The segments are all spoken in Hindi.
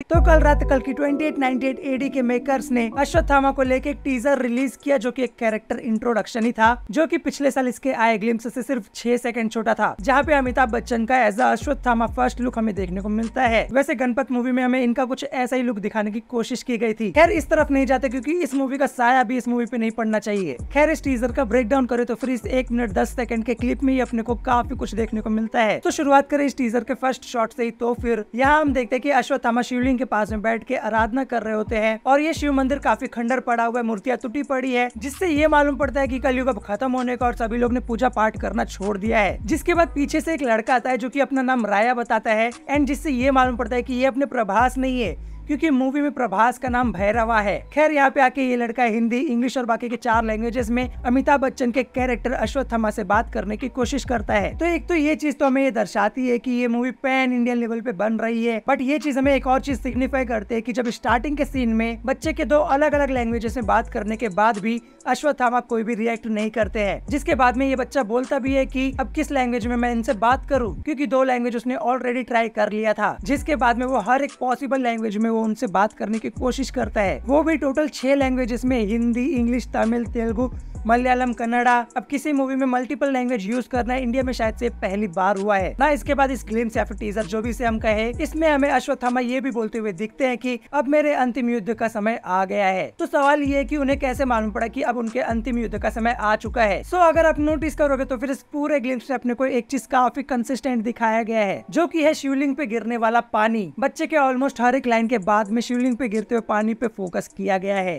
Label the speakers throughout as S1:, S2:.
S1: तो कल रात, कल की 2898 एडी के मेकर्स ने अश्वत्थामा को लेके एक टीजर रिलीज़ किया जो कि एक कैरेक्टर इंट्रोडक्शन ही था, जो कि पिछले साल इसके आए ग्लिम्स से सिर्फ़ छह सेकंड छोटा था, जहाँ पे अमिताभ बच्चन का एज अश्वत्थामा फ़र्स्ट लुक हमें देखने को मिलता है। वैसे गणपत मूवी में हमें इनका कुछ ऐसा ही लुक दिखाने की कोशिश की गई थी। खैर, इस तरफ़ नहीं जाते क्यूँकी इस मूवी का साया भी इस मूवी पे नहीं पड़ना चाहिए। खैर, इस टीजर का ब्रेक डाउन करे तो फिर इस एक मिनट दस सेकंड के क्लिप में ही अपने को काफ़ी कुछ देखने को मिलता है। तो शुरुआत करे इस टीजर के फ़र्स्ट शॉट से ही तो फिर यहाँ हम देखते कि अश्वत्थामा शिवलिंग के पास में बैठ के आराधना कर रहे होते हैं और ये शिव मंदिर काफ़ी खंडर पड़ा हुआ है, मूर्तियाँ टूटी पड़ी है, जिससे ये मालूम पड़ता है की कलयुग अब खत्म होने का और सभी लोग ने पूजा पाठ करना छोड़ दिया है। जिसके बाद पीछे से एक लड़का आता है जो की अपना नाम राया बताता है एंड जिससे ये मालूम पड़ता है की ये अपने प्रभास नहीं है। क्योंकि मूवी में प्रभास का नाम भैरवा है। खैर, यहाँ पे आके ये लड़का हिंदी, इंग्लिश और बाकी के चार लैंग्वेजेस में अमिताभ बच्चन के कैरेक्टर अश्वत्थमा से बात करने की कोशिश करता है। तो एक तो ये चीज़ तो हमें ये दर्शाती है की ये मूवी पैन इंडियन लेवल पे बन रही है। बट ये चीज़ हमें एक और चीज़ सिग्निफाई करते है की जब स्टार्टिंग के सीन में बच्चे के दो अलग अलग लैंग्वेजेस में बात करने के बाद भी अश्वत्थामा कोई भी रिएक्ट नहीं करते हैं। जिसके बाद में ये बच्चा बोलता भी है कि, अब किस लैंग्वेज में मैं इनसे बात करूँ? क्योंकि दो लैंग्वेज उसने ऑलरेडी ट्राई कर लिया था। जिसके बाद में वो हर एक पॉसिबल लैंग्वेज में उनसे बात करने की कोशिश करता है। वो भी टोटल छह लैंग्वेजेस में, हिंदी इंग्लिश तमिल, तेलुगु मलयालम, कन्नड़ा। अब किसी मूवी में मल्टीपल लैंग्वेज यूज़ करना इंडिया में शायद से पहली बार हुआ है। ना इसके बाद इस ग्लिम्स या फिर टीजर जो भी से हम कहे, इसमें हमें अश्वत्थामा ये भी बोलते हुए दिखते हैं कि अब मेरे अंतिम युद्ध का समय आ गया है। तो सवाल ये कि उन्हें कैसे मालूम पड़ा कि अब उनके अंतिम युद्ध का समय आ चुका है? सो अगर आप नोटिस करोगे तो फिर इस पूरे ग्लिम्स में अपने को एक चीज़ काफ़ी कंसिस्टेंट दिखाया गया है, जो की है शिवलिंग पे गिरने वाला पानी। बच्चे के ऑलमोस्ट हर एक लाइन के बाद में शिवलिंग पे गिरते हुए पानी पे फोकस किया गया है।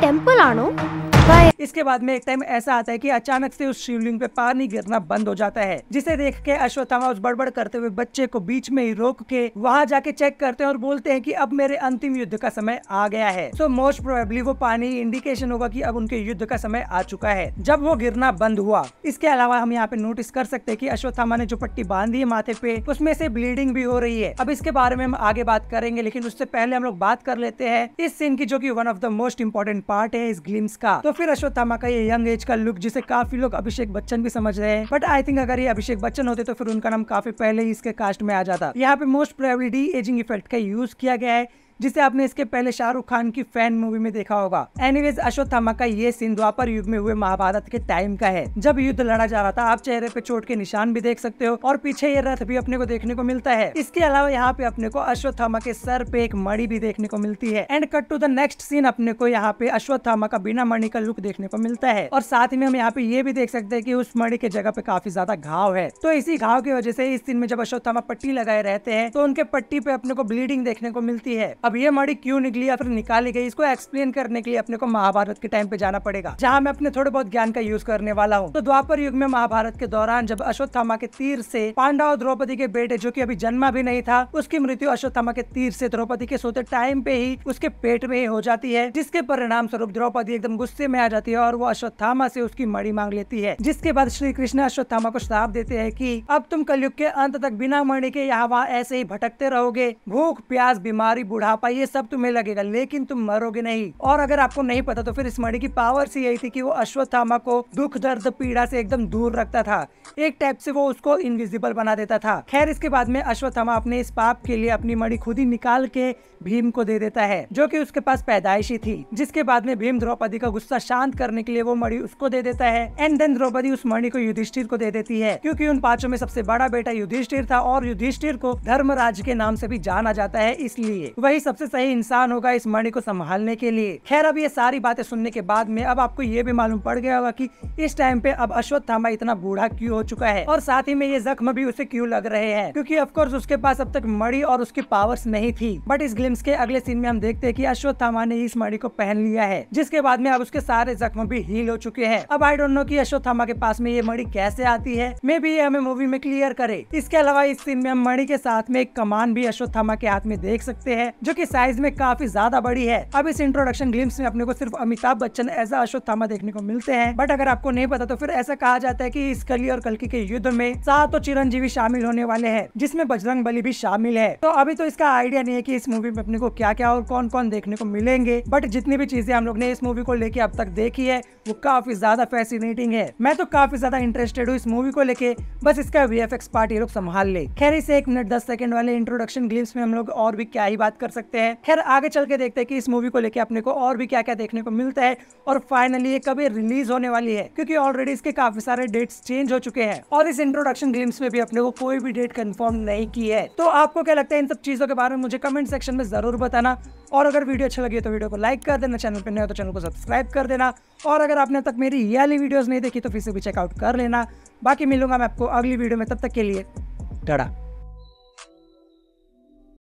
S2: टेंपल आ చేస్తాను होता है।
S1: इसके बाद में एक टाइम ऐसा आता है कि अचानक से उस शिवलिंग पे पानी गिरना बंद हो जाता है, जिसे देख के अश्वत्थामा उस बड़बड़ करते हुए बच्चे को बीच में ही रोक के वहाँ जाके चेक करते हैं और बोलते हैं की अब मेरे अंतिम युद्ध का समय आ गया है। सो मोस्ट प्रोबेबली वो पानी इंडिकेशन होगा की अब उनके युद्ध का समय आ चुका है, जब वो गिरना बंद हुआ। इसके अलावा हम यहाँ पे नोटिस कर सकते हैं कि अश्वत्थामा ने जो पट्टी बांधी है माथे पे, उसमें से ब्लीडिंग भी हो रही है। अब इसके बारे में हम आगे बात करेंगे, लेकिन उससे पहले हम लोग बात कर लेते हैं इस सीन की, जो की one of the most important part है इस ग्लिम्स का। तो फिर अश्वत्थामा का ये यंग एज का लुक जिसे काफ़ी लोग अभिषेक बच्चन भी समझ रहे हैं। बट आई थिंक अगर ये अभिषेक बच्चन होते तो फिर उनका नाम काफ़ी पहले ही इसके कास्ट में आ जाता। यहाँ पे मोस्ट प्रायोरिटी एजिंग इफ़ेक्ट का यूज़ किया गया है। जिसे आपने इसके पहले शाहरुख खान की फ़ैन मूवी में देखा होगा। एनीवेज अश्वत्थामा का ये सीन द्वापर युग में हुए महाभारत के टाइम का है। जब युद्ध लड़ा जा रहा था, आप चेहरे पे चोट के निशान भी देख सकते हो और पीछे ये रथ भी अपने को देखने को मिलता है। इसके अलावा यहाँ पे अपने को अश्वत्थामा के सर पे एक मणि भी देखने को मिलती है। And cut to the next scene अपने को यहाँ पे अश्वत्थामा का बिना मणि का लुक देखने को मिलता है। और साथ में हम यहाँ पे ये भी देख सकते हैं कि उस मणि के जगह पे काफ़ी ज़्यादा घाव है। तो इसी घाव की वजह से इस सीन में जब अश्वत्थामा पट्टी लगाए रहते हैं तो उनके पट्टी पे अपने को ब्लीडिंग देखने को मिलती है। अब ये मणि क्यों निकली या फिर निकाली गई, इसको एक्सप्लेन करने के लिए अपने को महाभारत के टाइम पे जाना पड़ेगा, जहाँ मैं अपने थोड़े बहुत ज्ञान का यूज़ करने वाला हूँ। तो द्वापर युग में महाभारत के दौरान जब अश्वत्थामा के तीर से पांडव और द्रौपदी के बेटे, जो की अभी जन्मा भी नहीं था, उसकी मृत्यु अश्वत्थामा के तीर से द्रौपदी के सोते टाइम पे ही उसके पेट में ही हो जाती है, जिसके परिणाम स्वरूप द्रौपदी एकदम गुस्से में आ जाती है और वो अश्वत्थामा से उसकी मड़ी मांग लेती है, जिसके बाद श्री कृष्ण अश्वत्थामा को श्राप देते हैं कि अब तुम कलयुग के अंत तक बिना मणि के यहाँ वहाँ ऐसे ही भटकते रहोगे, भूख, प्यास, बीमारी बुढ़ापा ये सब तुम्हें लगेगा, लेकिन तुम मरोगे नहीं। और अगर आपको नहीं पता तो फिर इस मणि की पावर सी यही थी कि वो अश्वत्थामा को दुख, दर्द, पीड़ा से एकदम दूर रखता था। एक टाइप से वो उसको इनविजिबल बना देता था। खैर, इसके बाद में अश्वत्थामा अपने इस पाप के लिए अपनी मणि खुद ही निकाल के भीम को दे देता है, जो की उसके पास पैदाइशी थी। जिसके बाद में भीम द्रौपदी का गुस्सा शांत करने के लिए वो मणि उसको दे देता है एंड देन द्रौपदी उस मणि को युधिष्ठिर को दे देती है, क्योंकि उन पाँचों में सबसे बड़ा बेटा युधिष्ठिर था, और युधिष्ठिर को धर्मराज के नाम से भी जाना जाता है, इसलिए। वही सबसे सही इंसान होगा इस मणि को संभालने के लिए। खैर, अब ये सारी बातें सुनने के बाद में अब आपको ये भी मालूम पड़ गया होगा कि इस टाइम पे अब अश्वत्थामा इतना बूढ़ा क्यों हो चुका है? और साथ ही में ये जख्म भी उसे क्यों लग रहे हैं? क्योंकि ऑफकोर्स उसके पास अब तक मणि और उसकी पावर्स नहीं थी। बट इस ग्लिम्स के अगले सीन में हम देखते हैं कि अश्वत्थामा ने इस मणि को पहन लिया है, जिसके बाद में अब उसके सारे जख्म भी हील हो चुके हैं। अब आई डोंट नो कि अश्वत्थामा के पास में ये मणि कैसे आती है। मे भी ये हमें मूवी में क्लियर करे। इसके अलावा इस सीन में हम मणि के साथ में एक कमान भी अश्वत्थामा के हाथ में देख सकते हैं, जो की साइज़ में काफ़ी ज़्यादा बड़ी है। अब इस इंट्रोडक्शन ग्लिम्स में अपने को सिर्फ़ अमिताभ बच्चन एज अश्वत्थामा देखने को मिलते हैं। बट अगर आपको नहीं पता तो फिर ऐसा कहा जाता है की इस कली और कलकी के युद्ध में सातों चिरंजीवी शामिल होने वाले हैं, जिसमें बजरंग भी शामिल है। तो अभी तो इसका आइडिया नहीं है की इस मूवी में अपने को क्या क्या और कौन कौन देखने को मिलेंगे। बट जितनी भी चीज़ें हम लोग ने इस मूवी को लेके अब तक देखी है, वो काफ़ी ज़्यादा फैसिनेटिंग है। मैं तो काफ़ी ज़्यादा इंटरेस्टेड हूँ इस मूवी को लेके। बस इसका वी पार्ट ये लोग संभाल ले। खैर, इसे एक मिनट दस सेकंड वाले इंट्रोडक्शन ग्लिम्स में हम लोग और भी क्या ही बात कर सकते हैं। खैर, आगे चल के देखते हैं कि इस मूवी को लेके अपने को और भी क्या क्या देखने को मिलता है और फाइनली ये कभी रिलीज़ होने वाली है, क्योंकि ऑलरेडी इसके काफ़ी सारे डेट्स चेंज हो चुके हैं और इस इंट्रोडक्शन ग्लिम्स में भी अपने को कोई भी डेट कंफर्म नहीं की है। तो आपको क्या लगता है इन सब चीज़ों के बारे में मुझे कमेंट सेक्शन में ज़रूर बताना और अगर वीडियो अच्छा लगी तो वीडियो को लाइक कर देना चैनल पर नए हो तो चैनल को सब्सक्राइब कर देना और अगर आपने तक मेरी ये वाली वीडियोस नहीं देखी तो फिर से भी चेकआउट कर लेना। बाकी मिलूँगा मैं आपको अगली वीडियो में, तब तक के लिए टड़ा